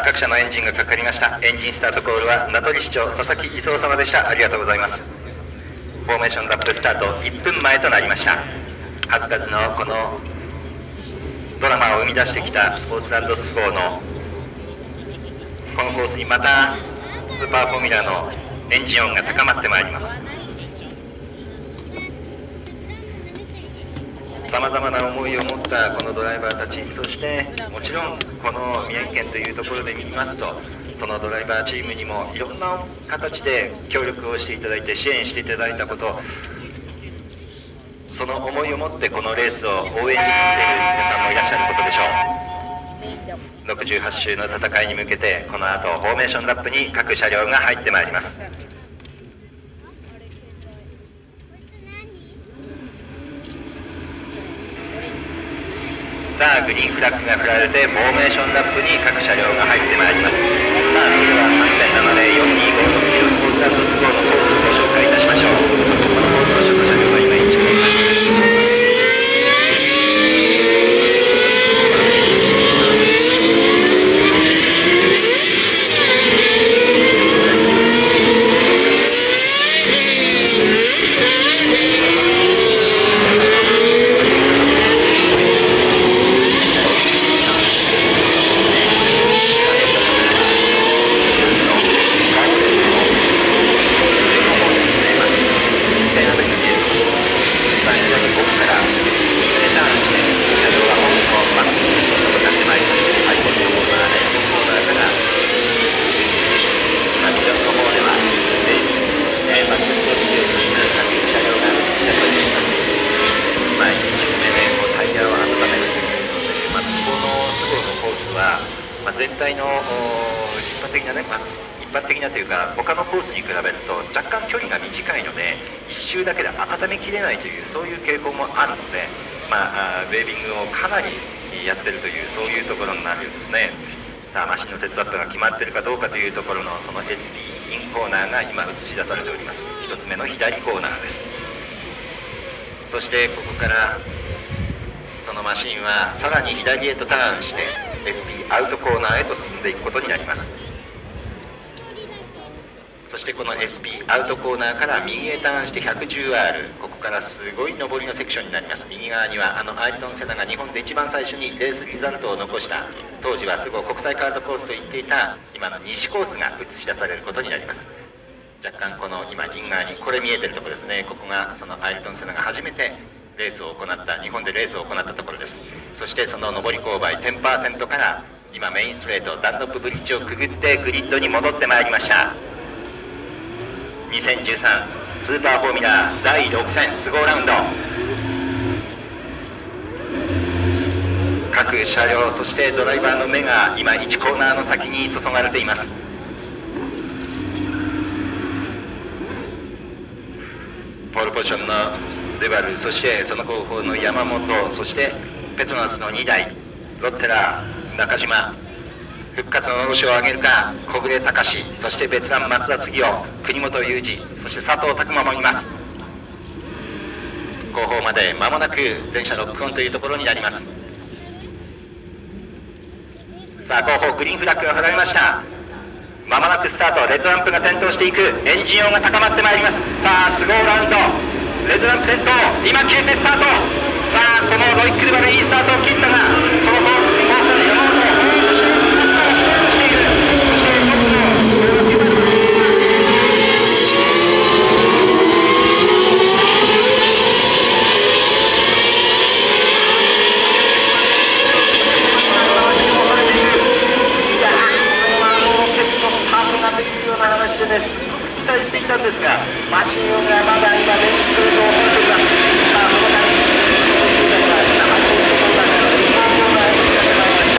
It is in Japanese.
各社のエンジンがかかりました。エンジンスタートコールは名取市長佐々木伊藤様でした。ありがとうございます。フォーメーションラップスタート1分前となりました。数々のこのドラマを生み出してきたスポーツスポーのこのコースにまたスーパーフォーミュラのエンジン音が高まってまいります。さまざまな思いを持ったこのドライバーたちそしてもちろんこの宮城県というところで見ますとそのドライバーチームにもいろんな形で協力をしていただいて支援していただいたことその思いを持ってこのレースを応援している皆さんもいらっしゃることでしょう。68周の戦いに向けてこの後フォーメーションラップに各車両が入ってまいります。さあグリーンフラッグが振られてフォーメーションラップに各車両が入ってまいります。さあそれでは3.70425キロスポーツスコーのコースをご紹介いたしましょうこのコースの車両は今1名ま全体の一般的なね、まあ、一般的なというか他のコースに比べると若干距離が短いので1周だけで温めきれないというそういう傾向もあるので、まあ、ウェービングをかなりやってるというそういうところになるようですね。さあマシンのセットアップが決まってるかどうかというところのその SP インコーナーが今映し出されております。1つ目の左コーナーです。そしてここからそのマシンはさらに左へとターンして SP アウトコーナーへと進んでいくことになります。そしてこの SP アウトコーナーから右へターンして 110R ここからすごい上りのセクションになります。右側にはあのアイリトン・セナが日本で一番最初にレースリザルトを残した。当時はすご国際カードコースと言っていた今の西コースが映し出されることになります。若干この今銀側にこれ見えてるところですね。ここがそのアイリトン・セナが初めてレースを行った日本でレースを行ったところです。そしてその上り勾配10%から今メインストレートダンロップブリッジをくぐってグリッドに戻ってまいりました。2013スーパーフォーミュラー第6戦スゴーラウンド。各車両そしてドライバーの目が今1コーナーの先に注がれています。ポールポジションのデバルそしてその後方の山本そしてペトナスの2台。ロッテラー中島。復活ののろしを上げるか小暮隆。そしてベテラン松田次夫。国本裕二。そして佐藤拓磨もいます。後方まで間もなく全車ロックオンというところになります。さあ後方グリーンフラッグが振られました。まもなくスタートレッドランプが点灯していく。エンジン音が高まってまいります。さあスゴーラウンド。レッドランプ点灯。今消えてスタート。さあこのロイックルバでいいスタートを切ったがんですがマシンがまだ今電気プレートを掘っています